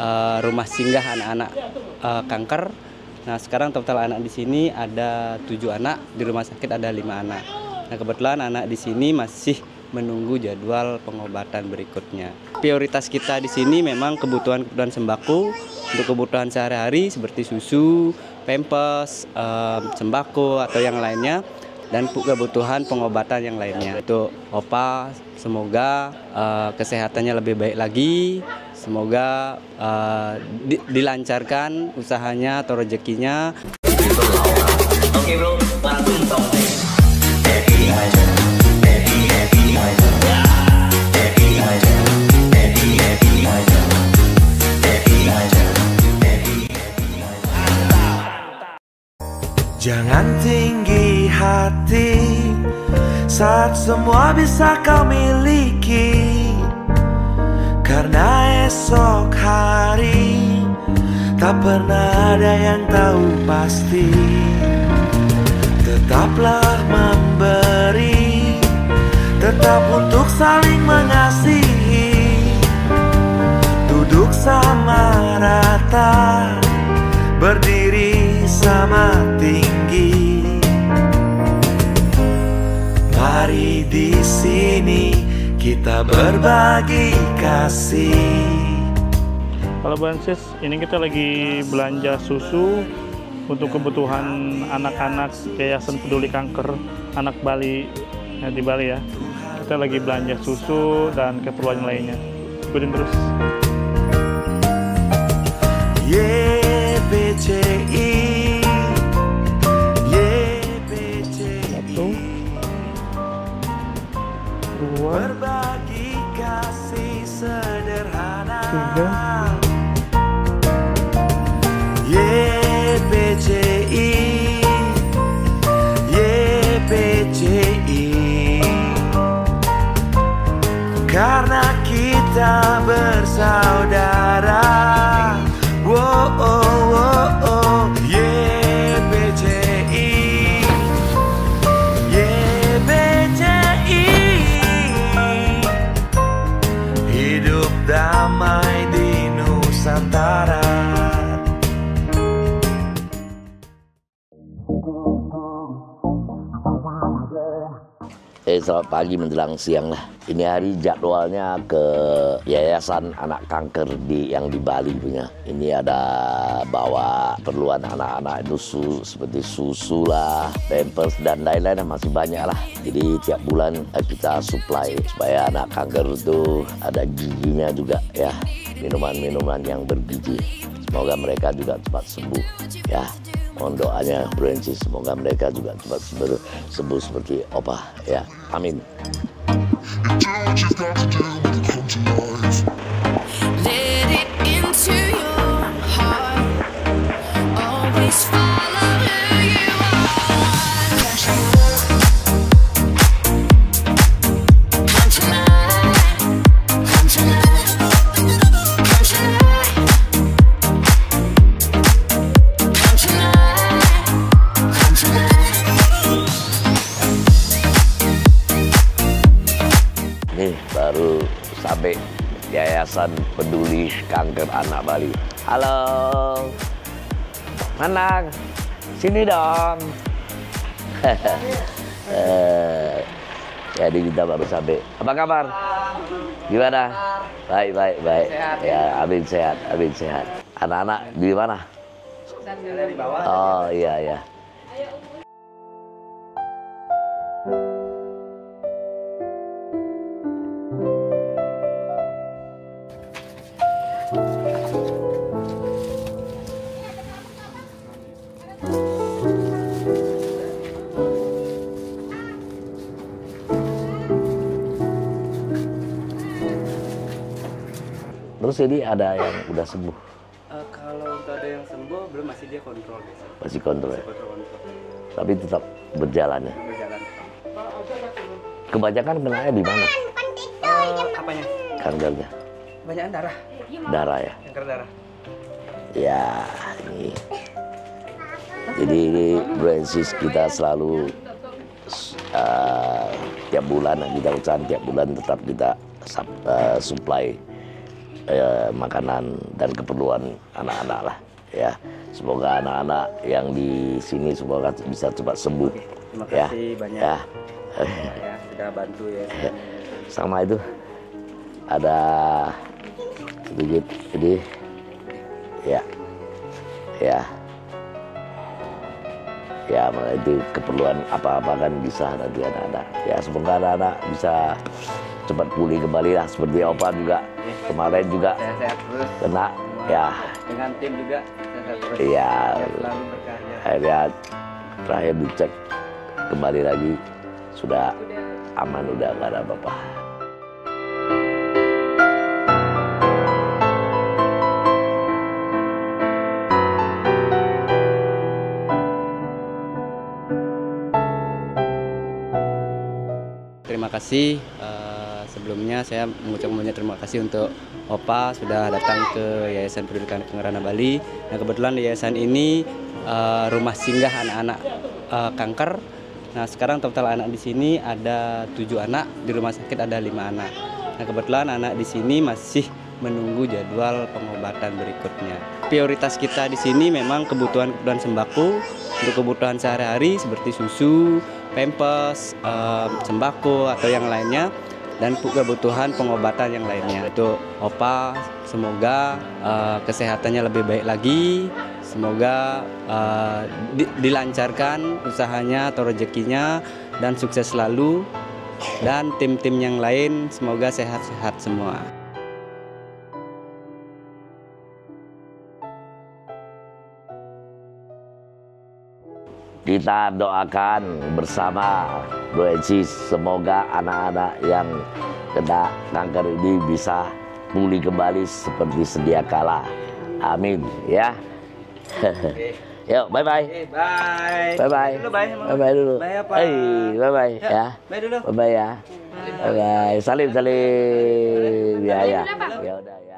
uh, rumah singgah anak-anak uh, kanker. Nah sekarang total anak di sini ada tujuh anak, di rumah sakit ada lima anak. Nah kebetulan anak di sini masih menunggu jadwal pengobatan berikutnya. Prioritas kita di sini memang kebutuhan-kebutuhan sembako untuk kebutuhan sehari-hari seperti susu, pempes, uh, sembako atau yang lainnya dan kebutuhan pengobatan yang lainnya. Untuk Opa, semoga uh, kesehatannya lebih baik lagi, semoga uh, di, dilancarkan usahanya atau rezekinya. Oke bro, Jangan tinggi hati. Saat semua bisa kau miliki esok hari tak pernah ada yang tahu pasti. Tetaplah memberi Tetap untuk saling mengasihi. Duduk sama rata Berdiri sama tinggi. Mari di sini kita berbagi kasih Kalau Bansis, ini kita lagi belanja susu untuk kebutuhan anak-anak Yayasan Peduli Kanker Anak Bali ya, di Bali ya. Kita lagi belanja susu dan keperluan lainnya. Ikutin terus. YPCI dua, Berbagi kasih sederhana. Tiga, YPCI YPCI Karena kita bersaudara. Wow, oh, Eh, selamat pagi menjelang siang lah. Ini hari jadwalnya ke Yayasan Anak Kanker di yang di Bali punya. Ini ada bawa perluan anak-anak itu su, seperti susu lah, pampers dan lain-lain masih banyak lah. Jadi tiap bulan eh, kita supply supaya anak kanker itu ada giginya juga ya. Minuman-minuman yang bergizi. Semoga mereka juga cepat sembuh ya. Mohon doanya Brancis semoga mereka juga cepat sembuh, seperti Opa ya. Amin. Sampai Yayasan Peduli Kanker Anak Bali. Halo. Mana? Sini dong. Eh, Jadi kita baru sampai. Apa kabar? Gimana? Baik, baik, baik. Ya, Amin sehat, Amin sehat. Anak-anak di mana? Oh iya, iya. Terus ini ada yang udah sembuh, Uh, kalau untuk ada yang sembuh belum masih dia kontrol biasa. masih kontrol ya? Kontrol kontrol Tapi tetap berjalan ya. berjalan. Kebanyakan kenanya di mana? Uh, apanya? Kankernya. Banyak darah, Darah ya. kanker darah. Ya, ini. Jadi ini Brancis kita selalu uh, tiap bulan kita usahakan tiap bulan tetap kita uh, supply eh, makanan dan keperluan anak-anak lah ya. Semoga anak-anak yang di sini semoga bisa cepat sembuh. Terima Ya. kasih banyak Ya. ya sudah bantu ya. Sama itu ada sedikit ini ya ya ya itu keperluan apa-apa kan bisa nanti anak-anak ya semoga anak-anak bisa cepat pulih kembali lah seperti Opa juga kemarin juga Sehat-sehat terus. kena ya Dengan tim juga sehat terus. Iya. Ya, Selalu akhirnya terakhir dicek kembali lagi sudah aman udah nggak ada apa-apa Terima kasih. Sebelumnya saya mengucapkan banyak terima kasih untuk Opa sudah datang ke Yayasan Pendidikan Kanker Anak Bali. Nah kebetulan di yayasan ini eh, rumah singgah anak-anak eh, kanker. Nah sekarang total anak di sini ada tujuh anak, di rumah sakit ada lima anak. Nah kebetulan anak di sini masih menunggu jadwal pengobatan berikutnya. Prioritas kita di sini memang kebutuhan-kebutuhan sembako untuk kebutuhan sehari-hari seperti susu, pampers, eh, sembako atau yang lainnya dan kebutuhan pengobatan yang lainnya. Itu Opa semoga eh, kesehatannya lebih baik lagi, semoga eh, di- dilancarkan usahanya atau rezekinya dan sukses selalu dan tim-tim yang lain semoga sehat-sehat semua. Kita doakan bersama Bro Ensis semoga anak-anak yang kena kanker ini bisa pulih kembali seperti sedia kala. Amin ya. Yuk, bye bye. bye. Bye bye. Dulu bye. Bye bye dulu. Bye apa? Eh, bye bye Ya, ya. Bye dulu. Bye bye ya. Bye bye. Salim salim. Ya ya. Ya udah ya.